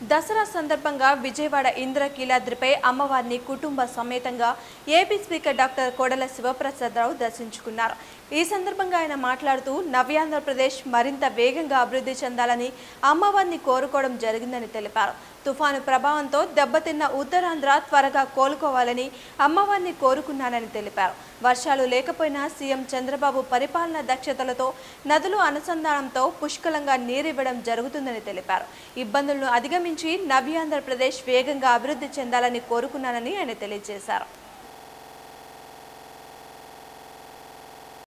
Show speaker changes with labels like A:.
A: దసరా సందర్భంగా విజయవాడ ఇంద్రకీలాద్రిపై అమ్మవారిని కుటుంబ సమేతంగా ఏపీ స్పీకర్ డాక్టర్ కోడల శివప్రసాదరావు దర్శించుకున్నారు. ఈ సందర్భంగా ఆయన మాట్లాడుతూ నవ్యాంధ్రప్రదేశ్ మరింత వేగంగా అభివృద్ధి చెందాలని అమ్మవారిని కోరుకోవడం జరిగిందని తెలిపారు. తుఫాను ప్రభావంతో దెబ్బతిన్న ఉత్తరాంధ్ర త్వరగా కోలుకోవాలని అమ్మవారిని కోరుకున్నానని తెలిపారు. వర్షాలు లేకపోయినా సీఎం చంద్రబాబు పరిపాలన దక్షతలతో నదులు అనుసంధానంతో పుష్కలంగా నీరివ్వడం జరుగుతుందని తెలిపారు. ఇబ్బందులను మించి నవ్యాంధ్రప్రదేశ్ వేగంగా అభివృద్ధి చెందాలని కోరుకున్నానని ఆయన తెలియజేశారు.